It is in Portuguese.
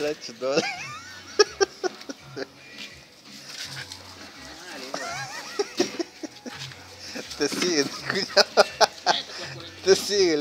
Gratidão. Te sigue. Te sigue,